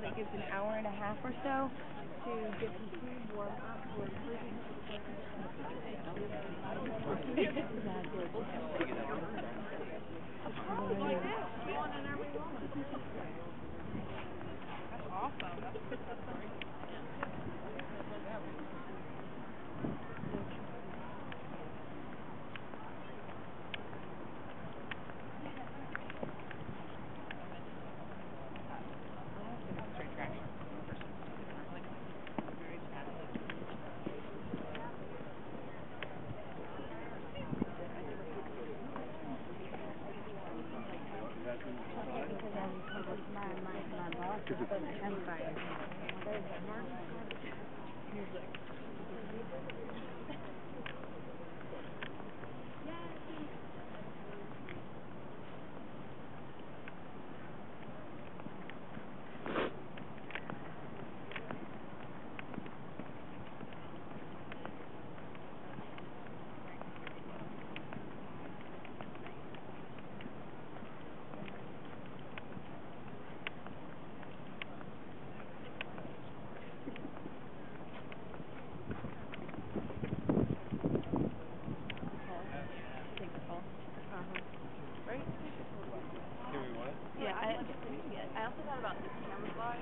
that gives an hour and a half or so to get some food warm up. We're improving to the Of course, like this. We want an every moment. to the empire. Music. I also thought about the camera bar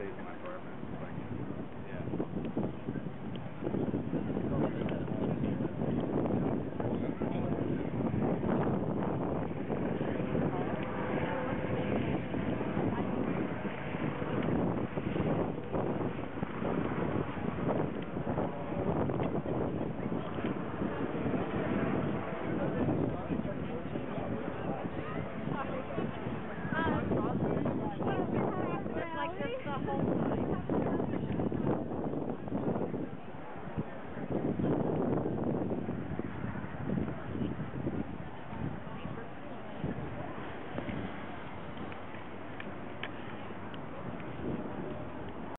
stays in my apartment.